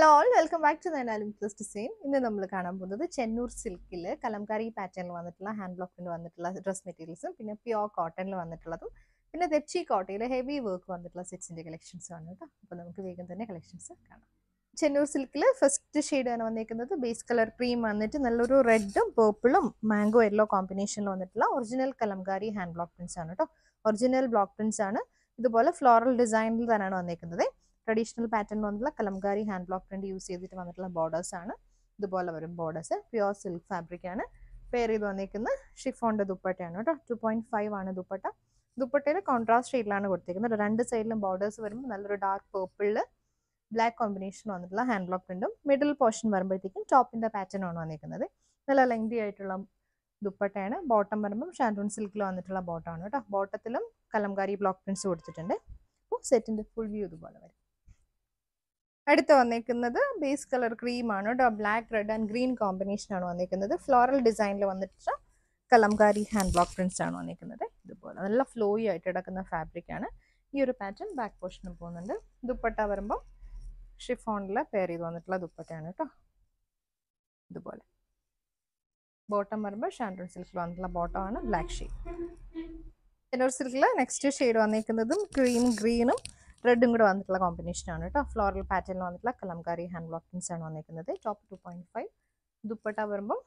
Hello all welcome back to നൈനാലും plus design ഇന്ന് നമ്മൾ കാണാൻ പോകുന്നത് ചെന്നൂർ സിൽക്കിൽ കലംകാരി പാറ്റേണിൽ വന്നിട്ടുള്ള ഹാൻഡ് ബ്ലോക്കിൽ വന്നിട്ടുള്ള ഡ്രസ് മെറ്റീരിയൽസും പിന്നെ പ്യോർ കോട്ടണിൽ വന്നിട്ടുള്ളതും പിന്നെ തെപ്ചി കോട്ടയിൽ ഹെവി വർക്ക് വന്നിട്ടുള്ള സെറ്റ്സിന്റെ കളക്ഷൻസ് ആണ് കേട്ടോ അപ്പോൾ നമുക്ക് വേഗം തന്നെ കളക്ഷൻസ് കാണാം. ചെന്നൂർ സിൽക്കിൽ ഫസ്റ്റ് ഷെയ്ഡ് ആണ് വന്നിരിക്കുന്നത് ബേസ് കളർ ക്രീം വന്നിട്ട് നല്ലൊരു റെഡും പേർപ്പിളും മാംഗോ യെല്ലോ കോമ്പിനേഷനിൽ വന്നിട്ടുള്ള original kalamkari hand block prints ആണ് കേട്ടോ ഒറിജിനൽ ബ്ലോക്ക് പ്രിൻസ് ആണ്. ഇതുപോലെ ഫ്ലോറൽ ഡിസൈനിൽ തന്നെയാണ് വന്നിരിക്കുന്നത് ട്രഡീഷണൽ പാറ്റേൺ വന്നിട്ടുള്ള kalamkari hand block print use ചെയ്തിട്ട് വന്നിട്ടുള്ള ബോർഡേഴ്സ് ആണ്. ഇതുപോലെ വരും ബോർഡേഴ്സ് പ്യുവർ സിൽക്ക് ഫാബ്രിക് ആണ്. പെയർ ചെയ്ത് വന്നിരിക്കുന്ന ഷിഫോണിന്റെ ദുപ്പട്ടയാണ് കേട്ടോ. ടു പോയിന്റ് ഫൈവ് ആണ് ദുപ്പട്ട. ദുപ്പട്ടയിൽ കോൺട്രാസ്റ്റ് ഷെയ്ഡിലാണ് കൊടുത്തിരിക്കുന്നത് രണ്ട് സൈഡിലും ബോർഡേഴ്സ് വരുമ്പോൾ നല്ലൊരു ഡാർക്ക് പേർപ്പിളിൽ ബ്ലാക്ക് കോമ്പിനേഷൻ വന്നിട്ടുള്ള ഹാൻഡ് ബ്ലോക്ക് പ്രിന്റും മിഡിൽ പോർഷൻ വരുമ്പോഴത്തേക്കും ടോപ്പിന്റെ പാറ്റേൺ ആണ് വന്നിരിക്കുന്നത് നല്ല ലെങ്തി ആയിട്ടുള്ള ദുപ്പട്ടയാണ്. ബോട്ടം വരുമ്പോൾ ഷാൻഡൂൺ സിൽക്കിൽ വന്നിട്ടുള്ള ബോട്ടമാണ് കേട്ടോ. ബോട്ടത്തിലും കലംകാരി ബ്ലോക്ക് പ്രിന്റ്സ് കൊടുത്തിട്ടുണ്ട്. അപ്പോൾ സെറ്റിന്റെ ഫുൾ വ്യൂ ഇതുപോലെ വരും. അടുത്ത് വന്നേക്കുന്നത് ബേസ് കളർ ക്രീമാണ് കേട്ടോ. Black red and green combination ആണ് വന്നേക്കുന്നത്. ഫ്ലോറൽ ഡിസൈനിൽ വന്നിട്ട് കലംകാരി ഹാൻഡ് ബ്ലോക്ക് പ്രിൻസ് ആണ് വന്നിരിക്കുന്നത് ഇതുപോലെ നല്ല ഫ്ലോയി ആയിട്ട് കിടക്കുന്ന ഫാബ്രിക് ആണ്. ഈ ഒരു പാറ്റേൺ ബാക്ക് പോർഷനും പോകുന്നുണ്ട്. ദുപ്പട്ട വരുമ്പോൾ ഷിഫോണിൽ പെയർ ചെയ്ത് വന്നിട്ടുള്ള ദുപ്പട്ടയാണ് കേട്ടോ. ഇതുപോലെ. ബോട്ടം വരുമ്പോൾ ഷാൻഡൂൺ സിൽക്കിൽ വന്നിട്ടുള്ള ബോട്ടം ആണ്. ബ്ലാക്ക് ഷെയ്ഡ് ചെന്നൂർ സിൽക്കിൽ നെക്സ്റ്റ് ഷെയ്ഡ് വന്നിരിക്കുന്നതും ക്രീം ഗ്രീനും റെഡും കൂടെ വന്നിട്ടുള്ള കോമ്പിനേഷൻ ആണ് കേട്ടോ. ഫ്ലോറൽ പാറ്റേണിൽ വന്നിട്ടുള്ള കലംകാരി ഹാൻഡ് ബ്ലോക്കിങ്സ് ആണ് വന്നിരിക്കുന്നത്. Top two point five dupatta വരുമ്പോൾ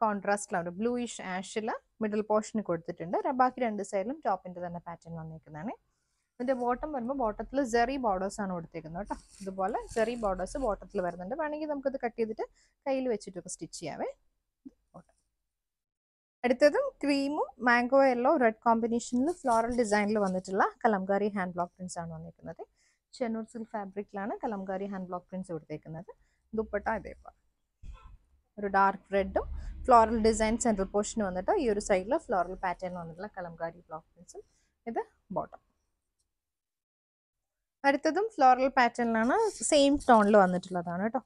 കോൺട്രാസ്റ്റിലാണ് ബ്ലൂയിഷ് ആഷിൽ മിഡിൽ പോർഷന് കൊടുത്തിട്ടുണ്ട്. ബാക്കി രണ്ട് സൈഡിലും ടോപ്പിന്റെ തന്നെ പാറ്റേൺ വന്നിരിക്കുന്നതാണ്. ഇതിന്റെ ബോട്ടം വരുമ്പോൾ ബോട്ടത്തിൽ ജെറി ആണ് കൊടുത്തേക്കുന്നത് കേട്ടോ. ഇതുപോലെ ജെറി ബോർഡേഴ്സ് ബോട്ടത്തിൽ വരുന്നുണ്ട്. വേണമെങ്കിൽ നമുക്കത് കട്ട് ചെയ്തിട്ട് കയ്യിൽ വെച്ചിട്ടൊക്കെ സ്റ്റിച്ച് ചെയ്യാവേ. അടുത്തതും ക്രീമും മാംഗോ യെല്ലോ റെഡ് കോമ്പിനേഷനിൽ ഫ്ലോറൽ ഡിസൈനിൽ വന്നിട്ടുള്ള കലംകാരി ഹാൻഡ് ബ്ലോക്ക് പ്രിൻസ് ആണ് വന്നിരിക്കുന്നത്. ചെന്നൂർ സിൽക്ക് ഫാബ്രിക്കിലാണ് കലംകാരി ഹാൻഡ് ബ്ലോക്ക് പ്രിൻസ് കൊടുത്തേക്കുന്നത് ദുപ്പട്ട ഇതേപോലെ. ഒരു ഡാർക്ക് റെഡും ഫ്ലോറൽ ഡിസൈൻ സെൻട്രൽ പോർഷൻ വന്നിട്ട് ഈ ഒരു സൈഡിൽ ഫ്ലോറൽ പാറ്റേൺ വന്നിട്ടുള്ള കലംകാരി ബ്ലോക്ക് പ്രിൻസും ഇത് ബോട്ടം. അടുത്തതും ഫ്ലോറൽ പാറ്റേണിലാണ് സെയിം ടോണിൽ വന്നിട്ടുള്ളതാണ് കേട്ടോ.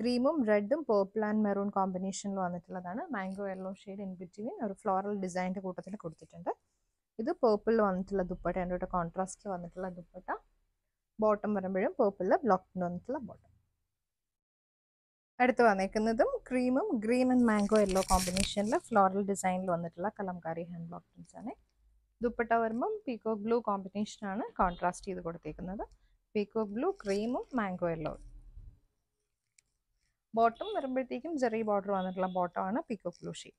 ക്രീമും റെഡും പേർപ്പിൾ ആൻഡ് മെറൂൺ കോമ്പിനേഷനിൽ വന്നിട്ടുള്ളതാണ്. Mango yellow shade in between ഒരു ഫ്ലോറൽ ഡിസൈന്റെ കൂട്ടത്തിൽ കൊടുത്തിട്ടുണ്ട്. ഇത് പേർപ്പിൾ വന്നിട്ടുള്ള ദുപ്പട്ട എന്റെ കൂടെ കോൺട്രാസ്റ്റ് വന്നിട്ടുള്ള ദുപ്പട്ട. ബോട്ടം വരുമ്പോഴും പേർപ്പിളിൽ ബ്ലോക്കിൽ വന്നിട്ടുള്ള ബോട്ടം അടുത്ത് വന്നേക്കുന്നതും ക്രീമും ഗ്രീൻ ആൻഡ് മാംഗോ യെല്ലോ കോമ്പിനേഷനിൽ ഫ്ലോറൽ ഡിസൈനിൽ വന്നിട്ടുള്ള കലംകാരി ഹാൻഡ് ബ്ലോക്ക് ആണ്. ദുപ്പട്ട വരുമ്പം പീക്കോ ബ്ലൂ കോമ്പിനേഷനാണ് കോൺട്രാസ്റ്റ് ചെയ്ത് കൊടുത്തേക്കുന്നത്. പീക്കോ ബ്ലൂ ക്രീമും മാംഗോ യെല്ലോ ബോട്ടം വരുമ്പോഴത്തേക്കും ജെറി ബോർഡർ വന്നിട്ടുള്ള ബോട്ടം ആണ് പീക്കോ ബ്ലൂ ഷെയ്ഡ്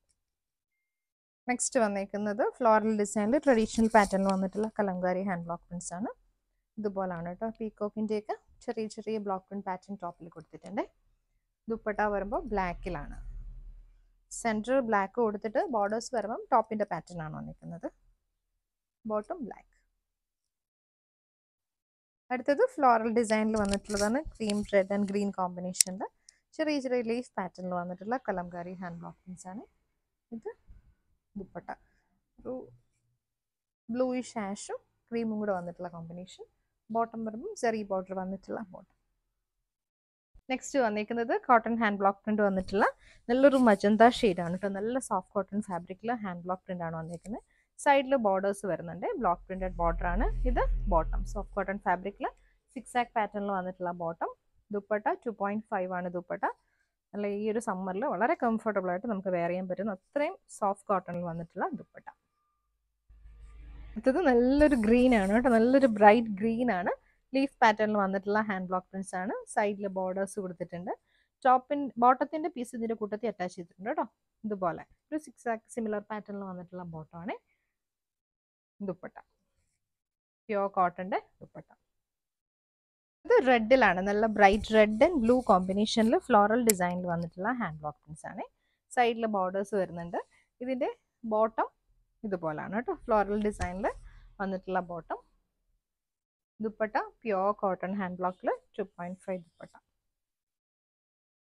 നെക്സ്റ്റ് വന്നേക്കുന്നത് ഫ്ലോറൽ ഡിസൈനിൽ ട്രഡീഷണൽ പാറ്റേൺ വന്നിട്ടുള്ള കലങ്കാരി ഹാൻഡ് ബ്ലോക്ക് പ്രിൻസ് ആണ്. ഇതുപോലാണ് കേട്ടോ പീക്കോക്കിന്റെ ഒക്കെ ചെറിയ ചെറിയ ബ്ലോക്ക് പ്രിന്റ് പാറ്റേൺ ടോപ്പിൽ കൊടുത്തിട്ടുണ്ട്. ദുപ്പട്ട വരുമ്പോൾ ബ്ലാക്കിലാണ് സെന്റർ ബ്ലാക്ക് കൊടുത്തിട്ട് ബോർഡേഴ്സ് വരുമ്പം ടോപ്പിന്റെ പാറ്റേൺ ആണ് വന്നിരിക്കുന്നത്. ബോട്ടം ബ്ലാക്ക് അടുത്തത് ഫ്ലോറൽ ഡിസൈനിൽ വന്നിട്ടുള്ളതാണ് ക്രീം റെഡ് ആൻഡ് ഗ്രീൻ കോമ്പിനേഷനിൽ ചെറിയ ചെറിയ ലീഫ് പാറ്റേണിൽ വന്നിട്ടുള്ള കലംകാരി ഹാൻഡ് ബ്ലോക്കിങ്സ് ആണ് ഇത്. ദുപ്പട്ട. ഒരു ബ്ലൂയിഷ് ആഷും ക്രീമും കൂടെ വന്നിട്ടുള്ള കോമ്പിനേഷൻ ബോട്ടം വരുമ്പോൾ ചെറിയ ബോർഡർ വന്നിട്ടുള്ള ബോട്ടം നെക്സ്റ്റ് വന്നിരിക്കുന്നത് കോട്ടൺ ഹാൻഡ് ബ്ലോക്ക് പ്രിന്റ് വന്നിട്ടുള്ള നല്ലൊരു മജന്ത ഷെയ്ഡാണ് കേട്ടോ നല്ല സോഫ്റ്റ് കോട്ടൺ ഫാബ്രിക്കിൽ ഹാൻഡ് ബ്ലോക്ക് പ്രിന്റ് ആണ് വന്നിരിക്കുന്നത് സൈഡിൽ ബോർഡേഴ്സ് വരുന്നുണ്ട്. ബ്ലോക്ക് പ്രിന്റഡ് ബോർഡർ ആണ്. ഇത് ബോട്ടം സോഫ്റ്റ് കോട്ടൺ ഫാബ്രിക്കിൽ സിക്സ് ആക്ക് പാറ്റേണിൽ വന്നിട്ടുള്ള bottom dupatta two point five ആണ് ദുപ്പട്ട. അല്ല ഈ ഒരു സമ്മറിൽ വളരെ കംഫർട്ടബിൾ ആയിട്ട് നമുക്ക് വെയർ ചെയ്യാൻ പറ്റുന്ന അത്രയും സോഫ്റ്റ് കോട്ടണിൽ വന്നിട്ടുള്ള ദുപ്പട്ട. അടുത്തത് നല്ലൊരു ഗ്രീൻ ആണ് കേട്ടോ. നല്ലൊരു ബ്രൈറ്റ് ഗ്രീൻ ആണ്. ലീഫ് പാറ്റേണിൽ വന്നിട്ടുള്ള ഹാൻഡ് ബ്ലോക്ക് പ്രിൻസ് ആണ്. സൈഡിൽ ബോർഡേഴ്സ് കൊടുത്തിട്ടുണ്ട്. ടോപ്പിൻ ബോട്ടത്തിന്റെ പീസ് ഇതിന്റെ കൂട്ടത്തിൽ അറ്റാച്ച് ചെയ്തിട്ടുണ്ട് കേട്ടോ. ഇതുപോലെ. ഒരു സിക്സ് ആക്ക് സിമിലർ പാറ്റേണിൽ വന്നിട്ടുള്ള ബോട്ടമാണ് ദുപ്പട്ട. പ്യോർ കോട്ടന്റെ ദുപ്പട്ട. ഇത് റെഡിലാണ്. നല്ല bright red and blue combination floral ഡിസൈനിൽ വന്നിട്ടുള്ള ഹാൻഡ് പ്രിന്റ്സ് ആണ്. സൈഡിൽ ബോർഡേഴ്സ് വരുന്നുണ്ട്. ഇതിന്റെ ബോട്ടം ഇതുപോലാണ് കേട്ടോ. ഫ്ലോറൽ ഡിസൈനിൽ വന്നിട്ടുള്ള bottom. Dupatta pure cotton hand ബ്ലോക്കിൽ two point five dupatta.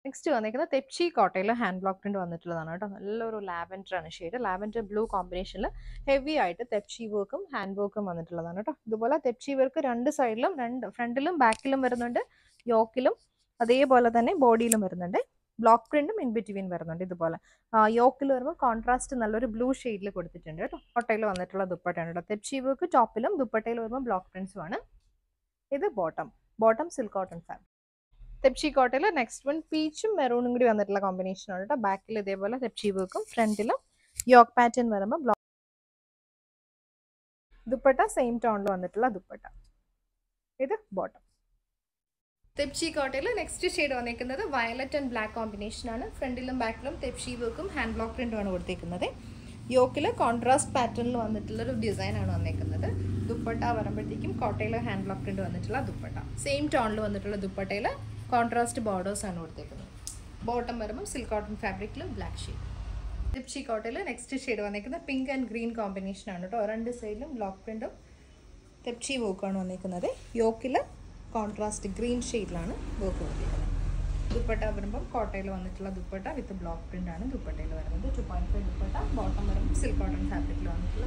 Next വന്നിരിക്കുന്നത് തെപ്ചി കോട്ടയിലെ ഹാൻഡ് ബ്ലോക്ക് പ്രിന്റ് വന്നിട്ടുള്ളതാണ് കേട്ടോ. നല്ലൊരു ലാവൻഡർ ആണ് shade lavender blue combination heavy ആയിട്ട് തെപ്ചി വർക്കും ഹാൻഡ് വർക്കും വന്നിട്ടുള്ളതാണ് കേട്ടോ. ഇതുപോലെ തെപ്ചി വർക്ക് രണ്ട് സൈഡിലും രണ്ട് ഫ്രണ്ടിലും ബാക്കിലും വരുന്നുണ്ട് യോക്കിലും അതേപോലെ തന്നെ ബോഡിയിലും വരുന്നുണ്ട് ബ്ലോക്ക് പ്രിന്റും ഇൻ ബിറ്റ്വീൻ വരുന്നുണ്ട് ഇതുപോലെ. യോക്കിൽ വരുമ്പോൾ കോൺട്രാസ്റ്റ് നല്ലൊരു ബ്ലൂ ഷെയ്ഡിൽ കൊടുത്തിട്ടുണ്ട് കേട്ടോ. കോട്ടയിൽ വന്നിട്ടുള്ള ദുപ്പട്ടയാണ് കേട്ടോ. തെപ്ചി വർക്ക് ടോപ്പിലും ദുപ്പട്ടയിൽ വരുമ്പോൾ ബ്ലോക്ക് പ്രിന്റ്സും ആണ്. ഇത് bottom bottom silk cotton fabric tepchi കോട്ടയിൽ നെക്സ്റ്റ് വൺ പീച്ചും മെറൂണും കൂടി വന്നിട്ടുള്ള കോമ്പിനേഷൻ ആണ് കേട്ടോ ബാക്കിൽ ഇതേപോലെ തെപ്ഷി വർക്കും ഫ്രണ്ടിലും യോക്ക് പാറ്റേൺ വരുമ്പോൾ ബ്ലോക്ക് ദുപ്പട്ട സെയിം ടോണിൽ വന്നിട്ടുള്ള ദുപ്പട്ട. ഇത് ബോട്ടം തെപ്ഷി കോട്ടയിൽ നെക്സ്റ്റ് ഷെയ്ഡ് വന്നിരിക്കുന്നത് വയലറ്റ് ആൻഡ് ബ്ലാക്ക് കോമ്പിനേഷൻ ആണ്. ഫ്രണ്ടിലും ബാക്കിലും തെപ്ഷി വർക്കും ഹാൻഡ് ബ്ലോക്ക് പ്രിന്റും ആണ് കൊടുത്തേക്കുന്നത്. യോക്കിൽ കോൺട്രാസ്റ്റ് പാറ്റേണിൽ വന്നിട്ടുള്ള ഒരു ഡിസൈൻ ആണ് വന്നിരിക്കുന്നത്. ദുപ്പട്ട വരുമ്പോഴത്തേക്കും കോട്ടയിൽ ഹാൻഡ് ബ്ലോക്ക് പ്രിന്റ് വന്നിട്ടുള്ള ദുപ്പട്ട. സെയിം ടോണിൽ വന്നിട്ടുള്ള ദുപ്പട്ടയിൽ കോൺട്രാസ്റ്റ് ബോർഡേഴ്സ് ആണ് കൊടുത്തേക്കുന്നത്. ബോട്ടം വരുമ്പോൾ സിൽക്ക് കോട്ടൺ ഫാബ്രിക്കിൽ ബ്ലാക്ക് ഷെയ്ഡ്. ലിപ്ഷി കോട്ടയിൽ നെക്സ്റ്റ് ഷെയ്ഡ് വന്നിരിക്കുന്നത് പിങ്ക് ആൻഡ് ഗ്രീൻ കോമ്പിനേഷൻ ആണ് കേട്ടോ. രണ്ട് സൈഡിലും ബ്ലോക്ക് പ്രിന്റും തെപ്ചി വോക്കാണ് വന്നിരിക്കുന്നത് യോക്കിൽ കോൺട്രാസ്റ്റ് ഗ്രീൻ ഷെയ്ഡിലാണ് വോക്ക് വന്നിരിക്കുന്നത് ദുപ്പട്ട വരുമ്പം കോട്ടയിൽ വന്നിട്ടുള്ള ദുപ്പട്ട വിത്ത് ബ്ലോക്ക് പ്രിന്റ് ആണ് ദുപ്പട്ടയിൽ വരുന്നത്. Two point five dupatta bottom വരുമ്പോൾ സിൽക്ക് കോട്ടൺ ഫാബ്രിക്കിൽ വന്നിട്ടുള്ള